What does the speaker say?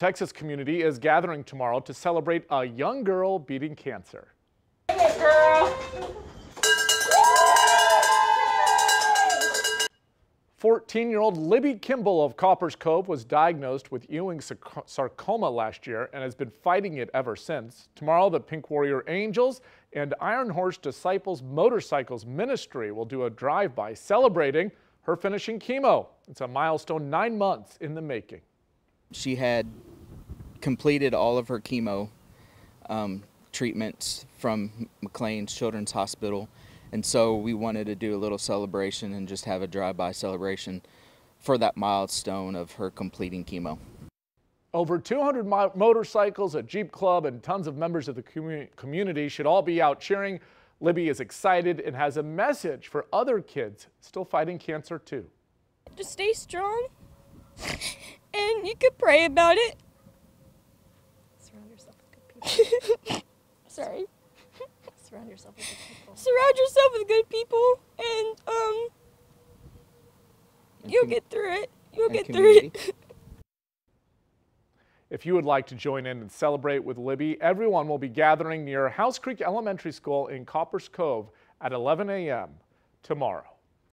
Texas community is gathering tomorrow to celebrate a young girl beating cancer. girl. 14-year-old Libby Kimball of Copperas Cove was diagnosed with Ewing sarcoma last year and has been fighting it ever since. Tomorrow, the Pink Warrior Angels and Iron Horse Disciples Motorcycles Ministry will do a drive-by celebrating her finishing chemo. It's a milestone nine months in the making. She had completed all of her chemo um, treatments from McLane's Children's Hospital. And so we wanted to do a little celebration and just have a drive-by celebration for that milestone of her completing chemo. Over 200 motorcycles, a Jeep club, and tons of members of the commu community should all be out cheering. Libby is excited and has a message for other kids still fighting cancer too. Just stay strong and you could pray about it Surround yourself with good people. Sorry. Surround yourself with good people. Surround yourself with good people, and um, you'll get through it. You'll get community. through it. If you would like to join in and celebrate with Libby, everyone will be gathering near House Creek Elementary School in Copperas Cove at 11 a.m. tomorrow.